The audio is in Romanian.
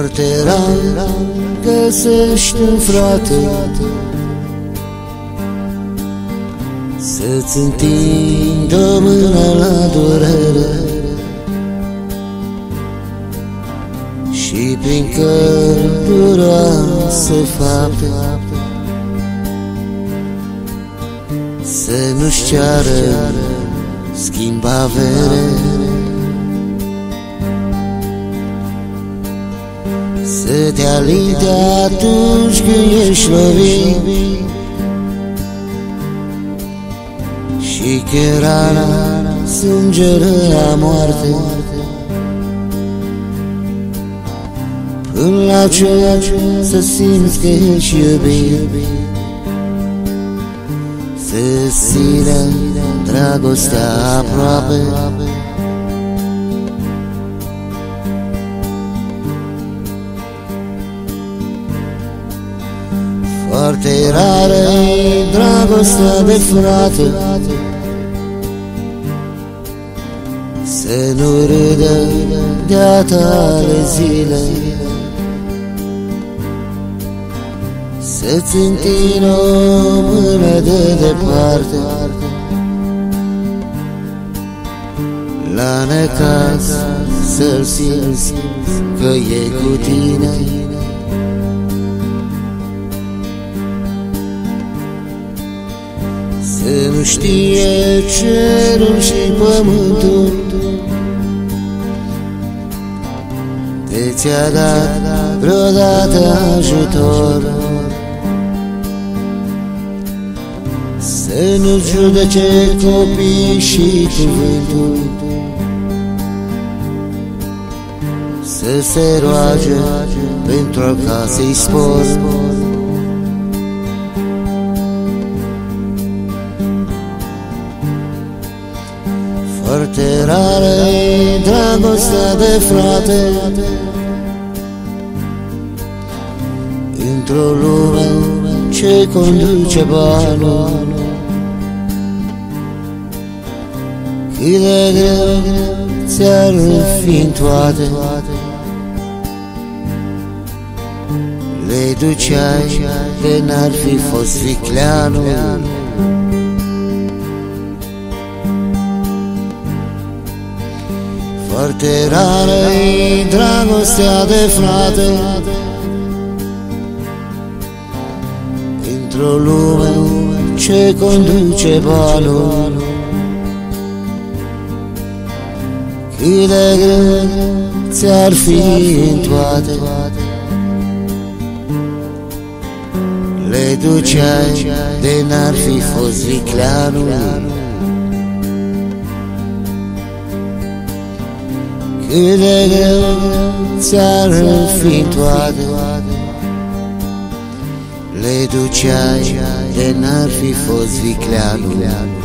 Foarte rar găsești un frate. Să-ți întind o mână la durere. Și prin călduroase fapte. Să nu-și ceară schimb avere Să te alinte atunci când ești lovit? Și când rana sângeră la moarte. Până la ceea să simți că ești iubit. Să țină dragostea aproape Foarte rară e dragostea de frate Să nu râdă de-a tale zile. Să-ți întin o mână de departe. La necaz să-l simți că e cu tine Să nu știe cerul și pământul. De ți-a dat vreodată ajutor. Să nu judece copii și cuvântul. Să se roage pentru a casei spor Foarte rară e dragostea de frate. Într-o lume ce conduce banul Cât de greu ți-ar fi în toate. Le duceai de n-ar fi fost vicleanul Foarte rară e dragostea de frate. Într-o lume ce conduce banul. Cât de greu ți-ar fi în toate. Le duceai de n-ar fi fost vicleanul greu ți-ar fi toate Le duceai de n-ar fi fost vicleanul